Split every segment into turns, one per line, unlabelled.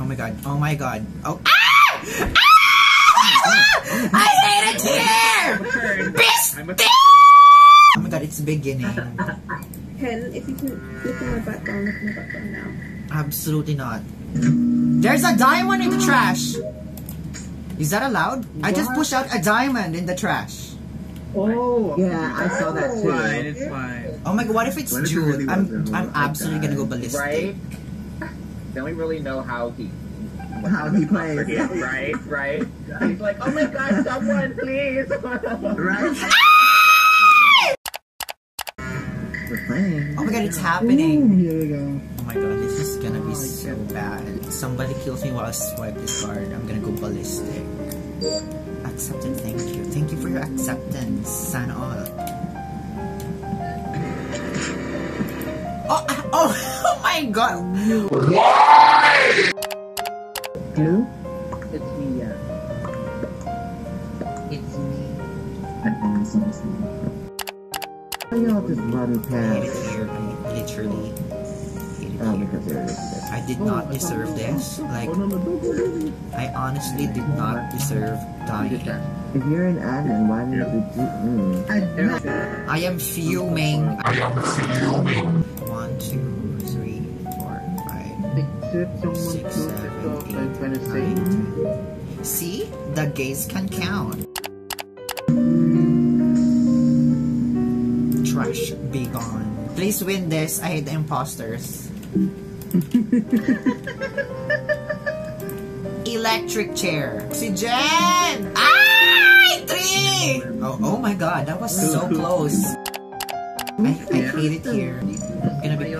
Oh my god. Oh my god. Oh. Ah! Ah! I hate it here! Bistic! Oh my god, it's beginning.
Ken, if you can look at my background, look at my background now.
Absolutely not. There's a diamond in the trash. Is that allowed? I just pushed out a diamond in the trash.
Oh,
Yeah, I saw that
it's
too.
fine. It's fine.
Oh my god, what if it's
What if it really
I'm I'm
like
absolutely
that?
gonna go ballistic.
Right? Then we really know how he.
How he plays.
right, right. He's like, oh my god, someone, please.
Right? We're playing.
Oh my god, it's happening.
Here we go.
Oh my god, this is gonna be so bad. Somebody kills me while I swipe this card. I'm gonna go ballistic. Accepted, thank you. Thank you for your acceptance. Sign all. Oh, oh, oh my god.
Blue?
it's me, yeah.
It's me. I'm so Why y'all just run
I hate it
past?
here. I literally
Oh, because they're
I did not deserve this. Like, I honestly did not deserve dying.
If you're an admin, why didn't you do mm.
I am fuming. I am fuming. One, two, three, four, five, six, seven, eight, nine, ten. See? The gays can count. Trash, be gone. Please win this. I hate the imposters. Electric chair. Oxygen! Ay! Three! Oh, oh my god, that was so close. I, I hate it here. I'm gonna be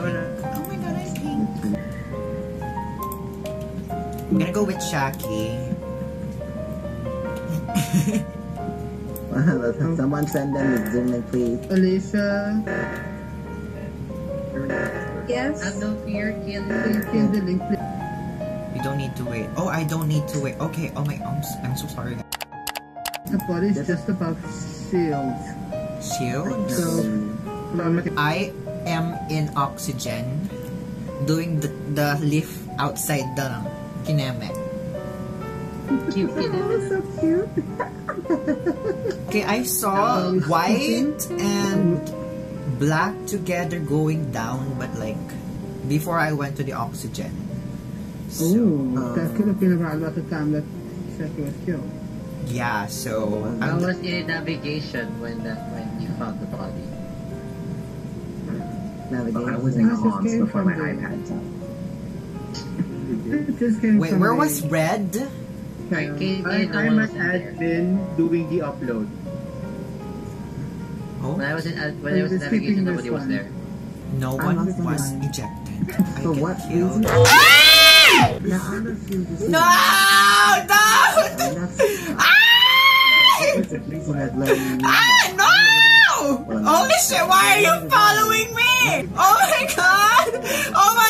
I'm gonna go with Shaki.
Someone send them a Zoom link, please.
Alicia,
Yes?
no fear, kill
pin the link, please.
You don't need to wait. Oh, I don't need to wait. Okay, oh my, I'm, s- I'm so sorry.
The body is just about shields.
Shields?
So,
I am in oxygen doing the, the lift outside the kineme.
Cute
Oh, so cute.
Okay, I saw white and black together going down, but like before I went to the oxygen. So,
oh, that could have been around about the time that Seki was killed.
yeah, so
I
I'm,
was in navigation when the, when you found the body.
Navigation.
I was in
This
comms before my iPad died.
It just came
wait,
from
where
the-
was red?
I came
I,
in,
I'm
one
an
was in there.
admin doing the upload.
When I
Oh,
was in when I was in
I'm skipping
navigation, nobody
this
was
one.
there.
no
I
one
lost
was
mind.
ejected. I
For
get
what
killed.
reason? Now I refuse to see
No!
that.
No!
And that's
Ah!
that's the reason I've let you know.
Ah, no! Holy shit, why are you following me? Oh my god! Oh my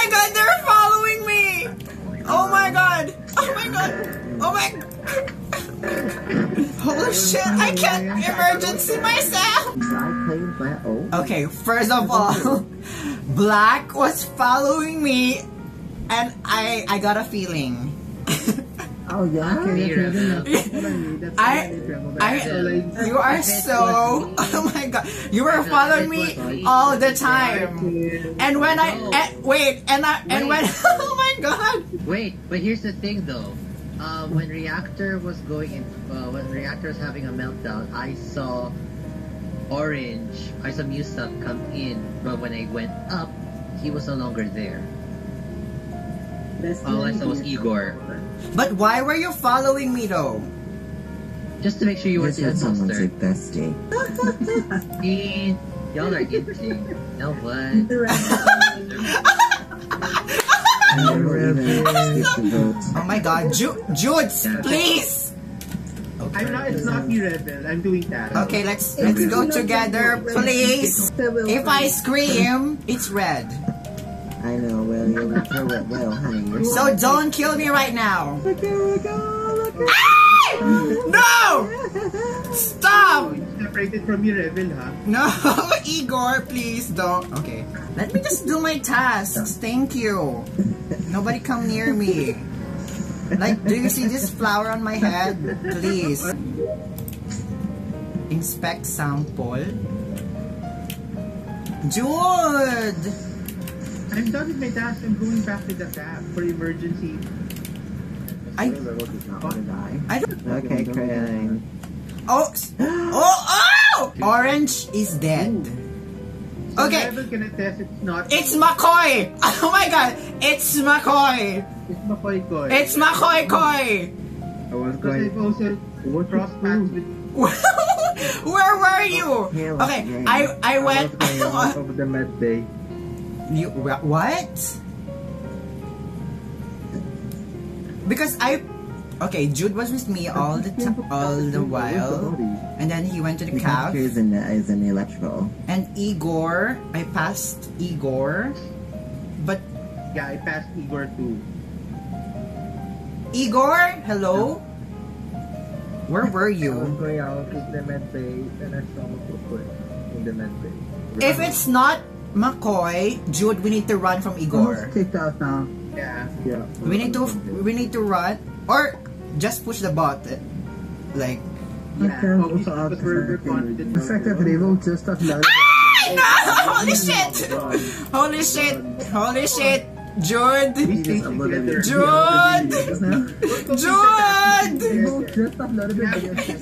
Holy shit, I can't emergency myself!
I played by oh.
Okay, first of all, Black was following me and I I got a feeling.
Oh yeah.
Okay, that's I. That's
I-
I.
I,
That's all I need.
you are so, oh my god, you were following me all the time. And when I, oh. and, wait, and I, and when, oh my god.
Wait, but here's the thing though. Uh, when reactor was going in, uh, when reactor was having a meltdown, I saw orange. I saw Musa come in, but when I went up, he was no longer there. All I saw was Igor.
But why were you following me though?
Just to make sure you weren't
Just
the
had someone say
imposter.
bestie.
Y'all are itching. Now what?
Oh my god, Ju- Jude, please!
I'm not, it's not me, Rebel. I'm doing that.
Okay, let's, let's go together, please. If I scream, it's red.
I know, well, you'll be through it well, honey. You're
So don't kill me right now.
Look, here we go, look at ah!
No! Stop!
Separated from me, Rebel, huh?
No, Igor, please don't. Okay. Let me just do my tasks. Thank you. Nobody come near me. Like, do you see this flower on my head? Please. Inspect sample. Jude!
I'm done with my task. I'm going back to the cab for emergency.
I, I don't...
Okay, crying.
Oh! Oh! Oh! Orange is dead. Okay.
Rebel can attest it's not.
It's McCoy! Oh my god! It's McCoy!
It's Makoy Koy.
It's McCoy Coy!
I was
Because I've also crossed paths with.
Where were you?
Oh,
okay,
yeah.
I I went.
over the med bay.
you what? Because I. Okay, Jude was with me all the ti all the while, and then he went to the
Because
caf.
is in the, is in the electrical.
And Igor, I passed Igor, but
Yeah, I passed Igor too.
Igor, hello. Where were you?
going out in the med bay and I saw Makoy in the med bay.
If it's not McCoy, Jude, we need to run from Igor.
kicked out now.
Yeah.
Yeah.
We need to we need to run or just push the button. Like
Yeah. Obviously, because we're, we're confident.
The fact that they will just have learned.
Ah, no! Holy shit! Holy shit! Holy shit! Jude!
We stay together.
Jude! Jude!
They will just have learned.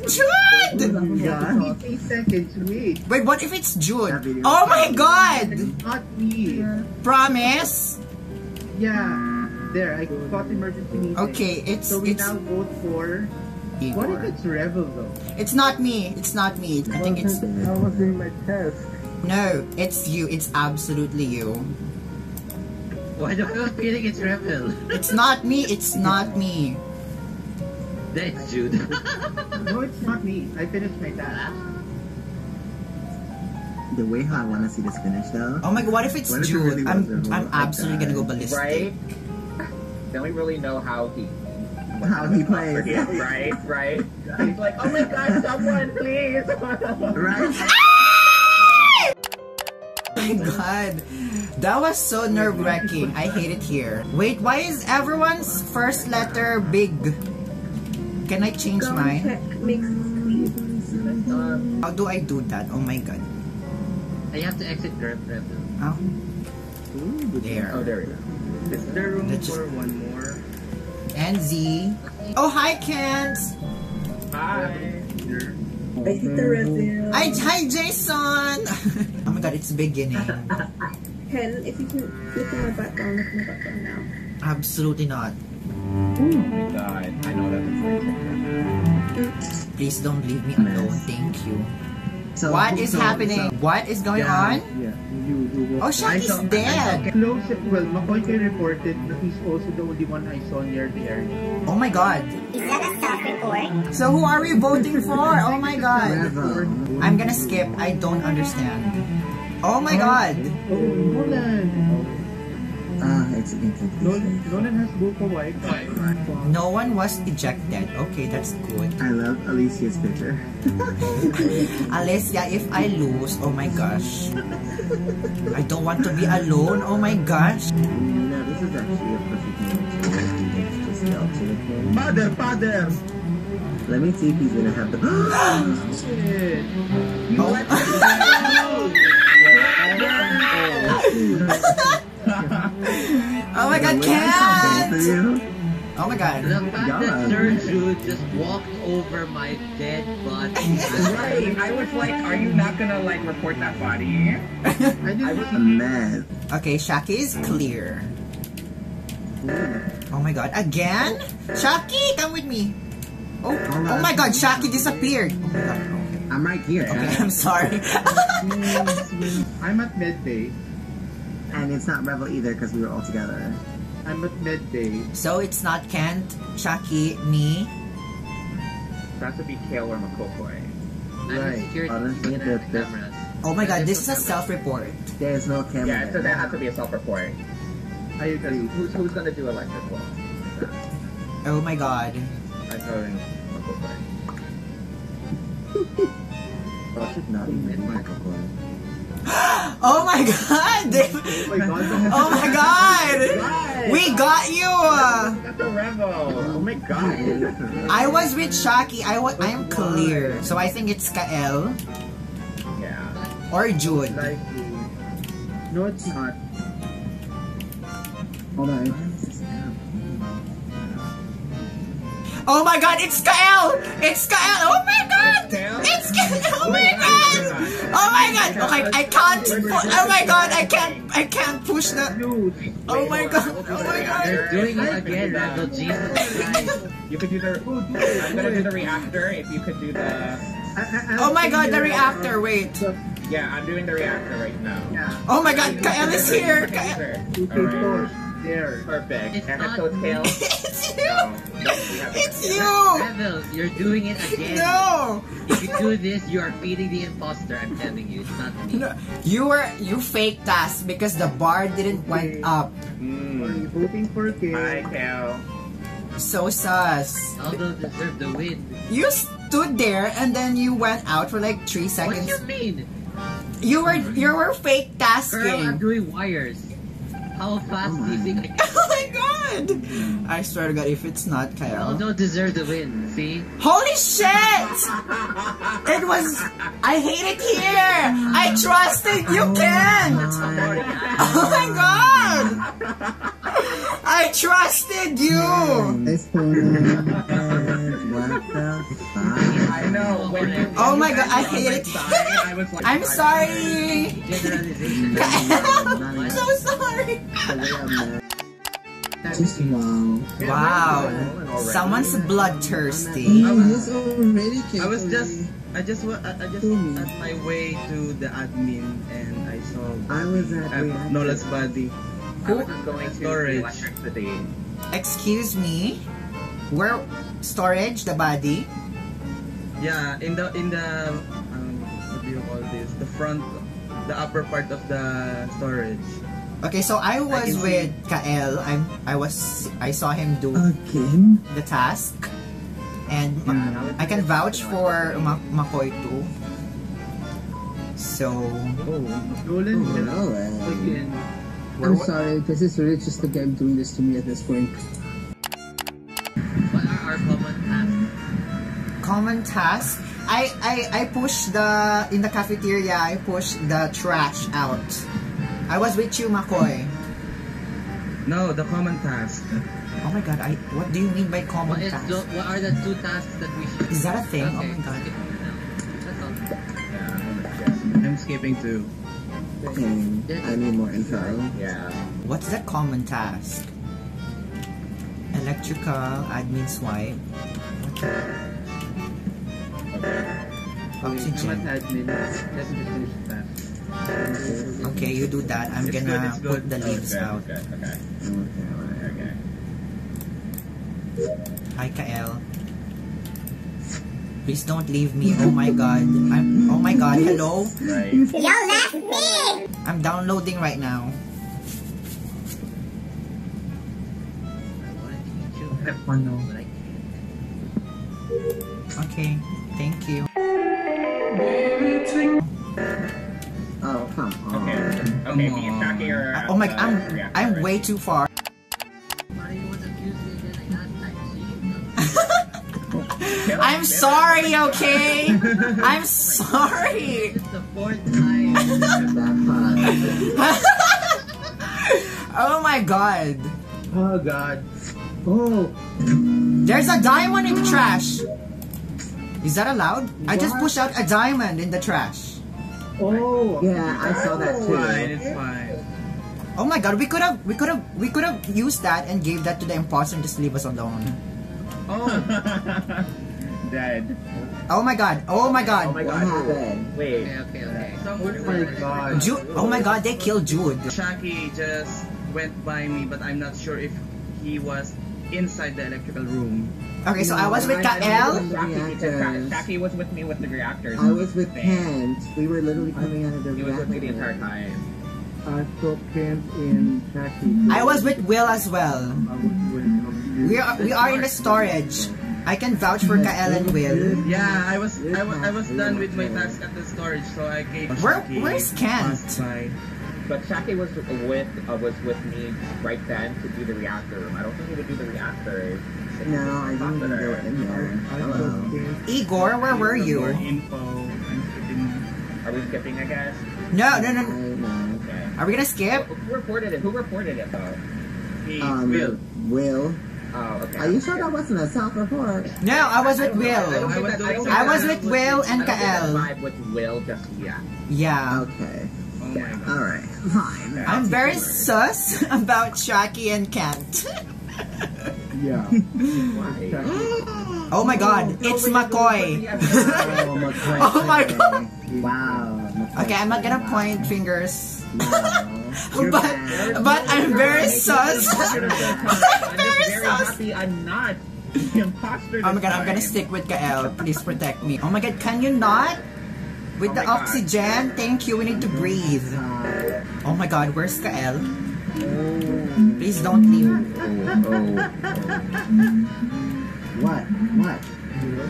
Jude!
Yeah.
Eight seconds, wait.
Wait, what if it's Jude? Oh my god!
It's not me.
Promise?
Yeah. There, I got emergency meeting.
Okay, it's
So we
it's
now vote for. What if it's Rebel, though?
It's not me. It's not me. I think it's
I was doing my test.
no. It's you. It's absolutely you.
Why do I have a feeling it's Rebel?
It's not me. It's not me.
That's Jude.
No, it's not me. I finished my task.
The way how I want to see this finish though.
Oh my god, what if it's
What if it really
I'm I'm
like
absolutely
that?
gonna go ballistic.
Right? Then we really know how he
How he plays.
Yeah, right, right. He's like, oh my god, someone please.
Right?
Oh my god. That was so nerve wracking. I hate it here. Wait, why is everyone's first letter big? Can I change
Go
mine?
check mixed please.
Uh, how do I do that? Oh my god.
I have to exit Re- Rebel.
Oh,
oh,
there.
there we go. Is there room
Let's just-
for one more?
And Z. Oh, hi, Kent.
Hi.
I hit the reveal.
Hi, hi, Jason. oh my god, it's beginning.
Ken, if you can look at my background, look at my background now.
Absolutely not.
Oh my god. I know that
Please don't leave me alone. Thank you.
So,
What is
so-
happening?
so-
What is going
yeah,
on?
Yeah. You, you,
Oh, Shaki's
I saw-
dead.
Close, well, McCoy reported that he's also the only one I saw near the area.
Oh my god.
Is that a self-report?
So who are we voting for? Oh my god. I'm gonna skip. I don't understand. Oh my oh, god.
Oh, Nolan!
Ah, it's inconclusive.
Nolan, Nolan has Buko White.
No one was ejected. Okay, that's good.
I love Alicia's picture.
Alicia, if I lose, oh my gosh. I don't want to be alone. Oh my gosh.
No, this is actually a perfect moment to just yell to him. Father, father! Let me see if he's gonna have the.
Shit.
Oh my god, cat! Oh my god.
The fact
God.
that Sir Jude just walked over my dead body.
Right. I was like, are you not gonna like report that body?
I just
A mess.
Okay, Shaki is clear. Oh my god, again? Shaki, come with me. Oh, oh my god, oh Shaki disappeared. Oh my god, okay.
I'm right here.
Okay, I'm sorry.
I'm at med bay.
And it's not Revel either because we were all together.
I'm at med bay.
so it's not Kent, Chucky, me.
That would be Kale or Makokoy.
Right.
security
Honestly,
and I
the-
have
the-
cameras.
Oh my god,
And
this is a
no
self-report.
There's no camera.
Yeah, so that has to be a self-report.
I
Because
agree.
who's, who's gonna do electrical?
Oh my god.
I'm voting Makokoy.
I should not even make Michael one.
Oh, oh my god!
Oh my god.
Oh my god! We got you!
Got the rebel.
Oh my god.
I was with Shaki. I wa- I am clear. So I think it's Kael
Yeah.
or Jude.
Like, no, it's not.
Hold on.
Oh my god, it's Kael! It's Kael! Oh my god! It's Kael! Oh my god! Oh my god! Okay, I can't. Oh my god, I can't. I can't push that. Oh my god! Oh my god!
They're doing it again, Rebel. Jesus Christ.
You could do the. I'm gonna do the reactor. If you could do the.
Oh my god, the reactor! Wait.
Yeah, I'm doing the reactor right now.
Yeah.
Oh my god, Kael is here! Kael.
Okay, there.
Perfect.
It's
and
not-
the tail.
It's you!
No, no, we have to-
It's you!
Rebel, you're doing it again.
No!
If you do this, you are feeding the imposter. I'm telling you, it's not me.
No, you were you faked us because the bar didn't went up.
Are
Mm.
you voting for
Hi,
Kale?
Cal.
So sus.
Aldo deserved the win.
You stood there and then you went out for like three seconds.
What do
seconds.
you mean?
You were you were fake
Girl, I'm doing wires. How fast do you think I can?
Oh my god! I swear to God, if it's not Kyle.
No, don't deserve the win. See?
Holy shit! It was. I hate it here. I trusted you oh can't. Oh my god! I trusted you.
Nice phone. What the fuck?
I know.
Oh my God, I
guys
hate it.
I was like,
I'm sorry. I'm so sorry.
Just wow.
Wow. Someone's bloodthirsty.
I was already
I was just, I just, wa- I, I just at my way to the admin and I saw
I was at
uh,
reactor.
Nola's body.
I was just going to
Storage.
electricity.
Excuse me. Where storage the body?
Yeah, in the in the um, what do you call this? The front, the upper part of the storage.
Okay, so I was
can see.
with Kael. I'm I was I saw him do
Again?
the task. And Ma- I can vouch for Ma- Makoy too. So
Nolan,
Oh, no, eh.
again.
I'm sorry, this is really just the game doing this to me at this point.
What are our
common task. I I I push the in the cafeteria. I push the trash out. I was with you, Makoy.
No, the common task.
Oh my god! I what do you mean by common
What, is
task?
the, what are the two tasks that we should
Is that a thing? Oh my god!
skip it now. That's all.
I'm skipping too.
Okay, I need more info.
Yeah.
What's the common task? Electrical, admin swipe. Oxygen.
admin. Let me finish that.
Okay, you do that. I'm
It's
gonna
good, it's
put
good.
the leaves
Okay,
out.
okay, okay.
Okay,
Okay.
Hi, Kael. Please don't leave me. Oh my god. I'm. Oh my god. Hello.
Right.
Y'all left me!
I'm downloading right now.
To eat you, but I can't.
Okay. Thank you.
Oh, come on.
Okay. Okay, me and Shaki are.
Uh, oh my.
uh,
I'm.
reactor
I'm
right
way too far.
Why do you want to accuse me again like last time? See?
now.
I'm sorry. Okay. I'm sorry.
The fourth time.
Oh my god.
Oh god. Oh,
There's a diamond in the trash. Is that allowed? I just pushed out a diamond in the trash.
oh.
Yeah, I saw that
It's
too.
fine, it's fine.
Oh my god, we could have we could have we could have used that and gave that to the imposter and just leave us alone.
Oh,
Dead.
Oh my god. Oh my god.
Oh
god.
my
What
god.
happened?
Wait.
Okay, okay, okay.
Oh my god.
Jude. Oh my god, they killed Jude.
Shaki just went by me, but I'm not sure if he was inside the electrical room.
Okay, so I was with
I- I
Kael.
don't
Shaki,
Reactors.
Shaki was with me with the reactors.
I was with
thing.
Kent. We were literally coming out of the
He was with me the entire time.
I saw Kent in Jackie.
I was with Will as well.
I was with
We are we are in the storage. I can vouch for Kael and Will.
Yeah, I was I was I was done with my task at the storage, so I gave.
Where-
Shaki
where's Kent?
Passed by.
But Shaki was with uh, was with me right then to do the reactor room. I don't think he would do the reactor. if- if
No, I didn't
talked to
even go
her.
in there. Hello.
Igor, where were you?
Info.
Are we skipping? I guess.
No, no,
I
no.
Okay.
Are we gonna skip?
Who who reported it? Who reported it though?
He
Um,
will.
Will.
Oh, okay.
Are you sure that wasn't a self-report?
No, I was with
I
Will.
think
I was
that-
I was with Will and
I don't
Kael.
vibe with Will just yet.
Yeah.
Okay.
Oh.
Alright. Fine.
I'm very sus about Shaki and Kent.
Yeah.
Why?
Oh my god, it's McCoy.
Oh, McCoy.
Oh my God.
Wow. McCoy.
Okay, I'm not gonna point fingers.
No.
But but I'm very sus.
I'm
very
just very
sus.
happy I'm not the imposter.
Oh my
this
god, I'm gonna stick with Kael. Please protect me. Oh my god, can you not? With
Oh
the
my God.
oxygen, thank you. We need to breathe. Oh my god, where's Kael? Please don't leave.
What? What?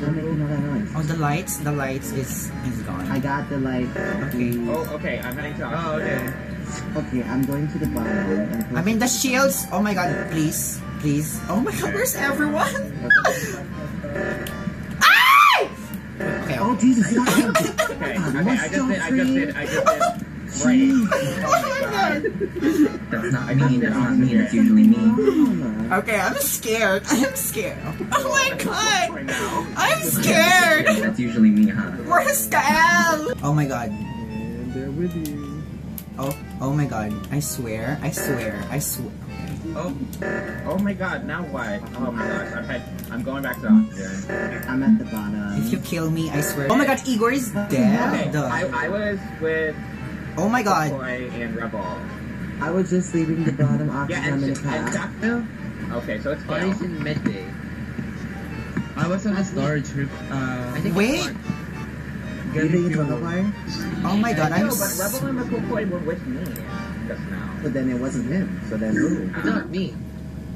Don't make another noise.
Oh, the lights, the lights is is gone.
I got the light.
Okay.
Oh, okay. I'm heading to.
Oh, okay.
Okay, I'm going to the bottom.
I mean the shields. Oh my god, please, please. Oh my god, where's everyone? Ay! Okay.
Oh Jesus! stop.
Okay. Okay. I just did. I just did. I just did. Right.
Oh my god.
That's not me, that's not me, that's usually me.
Okay, I'm scared. I'm scared. Oh my god. I'm scared.
That's usually me, huh?
Where's Kael? Oh my god.
And they're with you.
Oh, oh my god. I swear. I swear. I swear.
Oh,
Oh my God. Now what? Oh my gosh. I'm. I'm going back to oxygen.
I'm at the bottom.
If you kill me, I swear. Oh my god, Igor is
Okay.
dead.
I, I was with
Oh my god.
Koi and Rebel.
I was just leaving the bottom
Yeah,
oxygen
and,
in
and
the path.
Jackville. Okay, so it's
Or
Kale.
is in med bay.
I was at the storage room. Uh,
I think
Wait.
it's
You
getting
think it's
fuel.
Magapire?
Oh my god, I'm
No, but Rebel and McCoy were with me just now.
But then it wasn't him. So then who?
It's not me.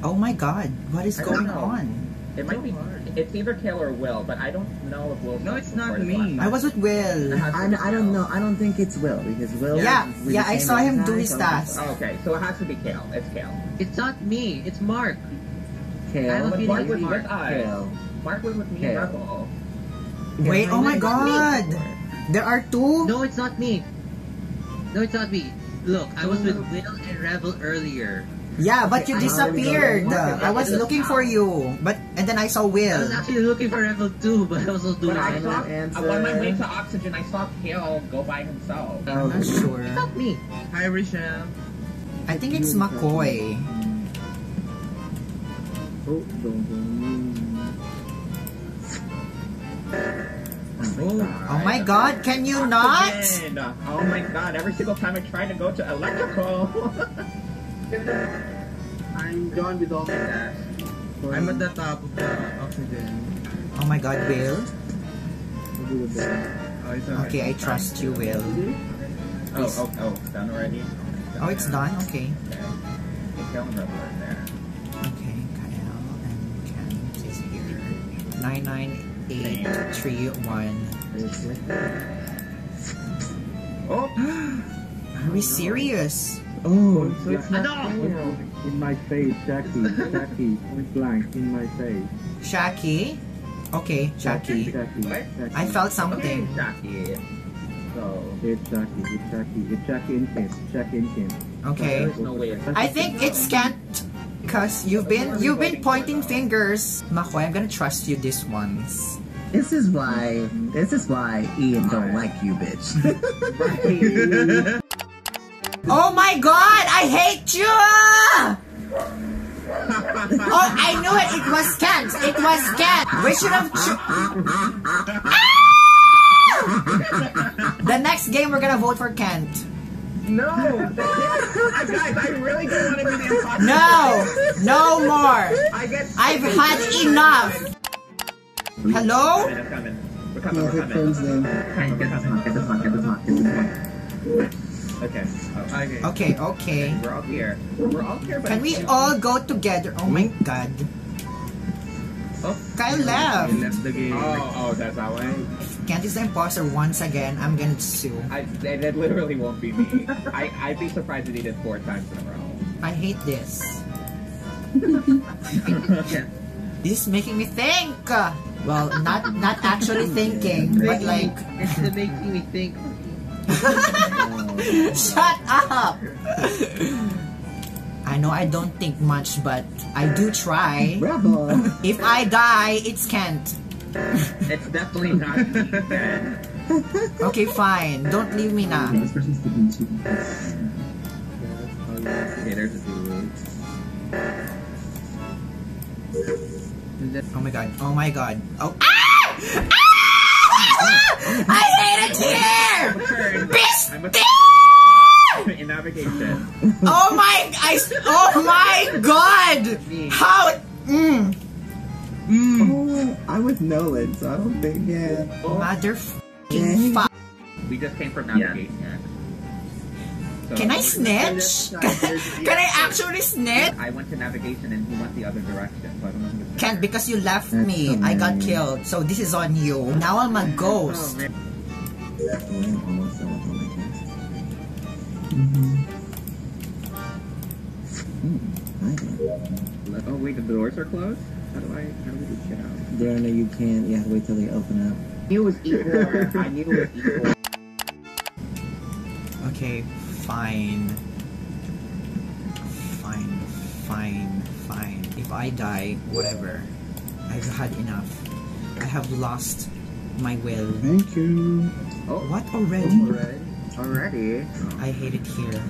Oh my god, what is
I don't
going
know.
on?
It might be. It's either Kale or Will, but I don't know if Will's.
No, it's not me.
I was with Will.
has
I, I don't know. I don't think it's Will because Will.
Yeah,
we
yeah, I saw him
of
do his
house,
task.
Oh, okay, so it has to be Kale. It's Kale.
It's not me. It's Mark. I
Kale.
have a feeling
Mark
it's
was
Mark.
with us.
Kale.
Mark was with me and
Kale.
Rebel.
Wait, oh my
It's not me.
god. There are two?
No, it's not me. No, it's not me. Look, I was with Will and Rebel earlier.
Yeah, but you
I
disappeared. I was looking for you. But and then I saw Will.
I was actually looking for Rebel too, but I was also doing
But uh, I
it.
saw,
answer.
on my way to Oxygen, I saw Kale go by himself.
I'm not oh, sure.
It's not me.
Hi, Rochelle.
I think it's McCoy.
Oh,
Oh,
Oh my god, can you not?
Oh my god, every single time I try to go to electrical.
I'm done with all my tasks.
I'm at the top of the oxygen.
Oh my god, Will.
I'll do with that.
It's alright.
Okay, I trust you, Will.
oh, oh, oh, it's done already?
Oh, it's done? Okay.
Okay. Okay, Kale and Rebel are there.
Okay, Kyle and Kent is here. 99831.
Oh!
Are we serious?
Oh,
So it's not
In my face, Jackie. Jackie, point blank, in my face.
Shaki? Okay, Shaki.
Jackie.
What?
I felt something.
Jackie. So,
It's Jackie. It's Jackie. It's Jackie and Kim. Jackie and Kim.
Okay.
there's no way.
I think it's Kent. Cause you've been you've been pointing fingers. Makoy, I'm gonna trust you this once.
This is why. This is why Ian don't like you, bitch.
Oh my god, I hate you! oh, I knew it. It was Kent. It was Kent. We should have. Ah! the next game, we're gonna vote for Kent.
No! Guys, I really don't want to be the imposter.
No, no more.
I
I've had enough. Hello?
Coming, I'm coming. We're coming, we're coming.
comes.
Hey, get this one, get this one, get this one, get this one.
Okay. Oh,
Okay.
Okay, okay.
we're all here. We're all here, but
Can we all go together? Oh my god.
Oh.
Kyle left.
You left the game.
Oh, oh, that's how I.
Can't use the imposter once again. I'm gonna sue.
I that, that literally won't be me. I I'd be surprised if he did four times in a row.
I hate this.
Yeah.
This is making me think. Well, not not actually thinking, but like,
It's the making me think.
shut up. I know I don't think much, but I do try.
Rebel!
If I die, it's Kent.
It's definitely not
Okay, fine. Don't leave me now.
This person's sticking to
Okay, there's a dude.
Oh my god. Oh my god. Oh. Ah! Ah! I hate it here!
I'm a
Bisty!
in navigation.
Oh my I Oh my god! How mm,
Oh, I'm with Nolan, so I don't think, yeah.
Motherfucking f***ing fuck.
We just came from navigation. So
Can I snitch? Can I actually snitch?
I went to navigation and he went the other direction. So I don't know
Can't because you left
That's
me.
so
I got killed. So this is on you. Now I'm a ghost.
Oh, I'm almost done with all my tasks.
Mm-hmm.
Hmm, I don't.
Oh wait, the doors are closed. How do I? How do we just get out?
There, no, you can't. You have to wait till they open up.
I knew it was equal. I knew it was equal.
Okay, fine. Fine, fine, fine. If I die, whatever. I've had enough. I have lost my will.
Thank you.
Oh,
What already?
already. Already?
I hate it here.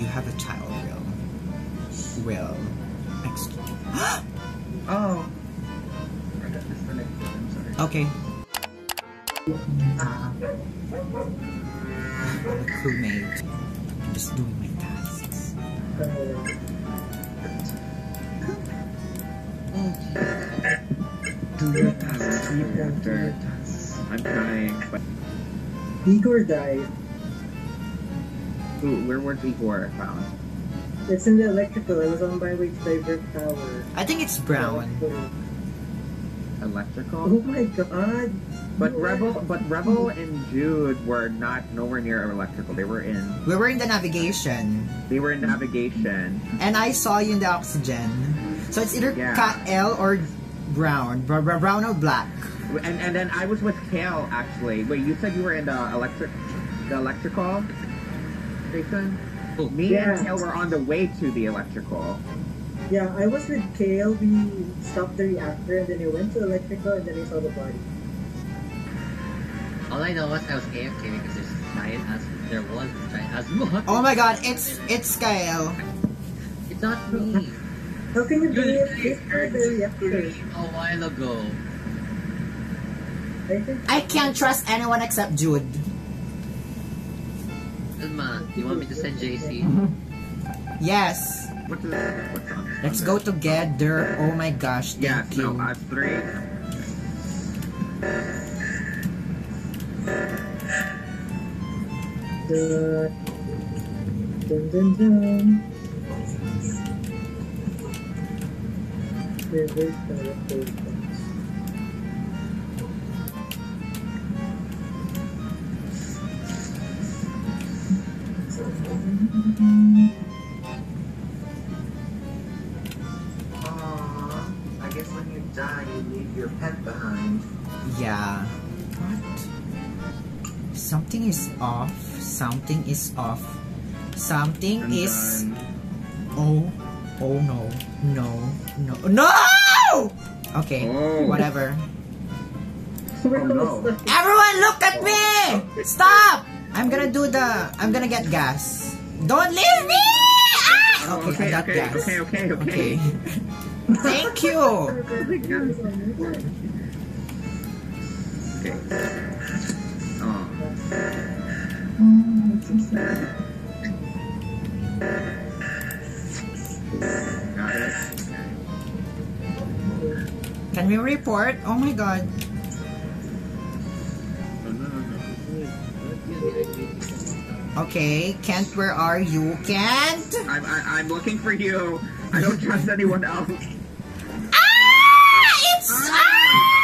You have a child, Will. Will. Excuse
Oh. I got disconnected. I'm.
Okay. I'm a crewmate. I'm just doing my tasks.
Do your tasks. Do your do your tasks.
I'm trying. But
Igor died.
Ooh, where was Igor found?
It's in the electrical. It was on my way to divert power.
I think it's brown.
Electrical.
Oh my god.
But
No.
Rebel, but Rebel and Jude were not nowhere near electrical. They were in,
We were in the navigation.
they were in navigation.
And I saw you in the oxygen. So it's either
Yeah.
Ka-L or brown. Br- br- brown or black.
And and then I was with Kale actually. Wait, you said you were in the electric, the electrical station. Me
Yeah.
and Kale were on the way to the electrical.
Yeah, I was with Kale. We stopped the reactor and then I went to the electrical and then I saw the body.
All I know was I was AFK because there's giant as there was giant as
Oh my god, it's it's Ka-L.
It's not me.
How can you be a for the reactor?
A while ago.
I
I can't trust anyone except Jude.
Elma, you want me to send JC?
Yes.
What's the, what's on?
Let's go together. Oh my gosh, thank
Yes,
you.
no, us three.
the dun dun dun. Wait, wait, wait, wait,
is off. Something is off. Something
I'm
is.
done.
Oh. Oh no. No. No. No! Okay.
Oh.
Whatever.
Where
no.
Everyone, look at me! Stop! I'm gonna do the. I'm gonna get gas. Don't leave me! Ah!
Oh,
Okay, I got
okay,
gas.
okay, okay, okay.
Okay. Thank you.
Okay.
Can we report? Oh my god. Okay, Kent, where are you? Kent?
I'm, I, I'm looking for you. I don't trust anyone else.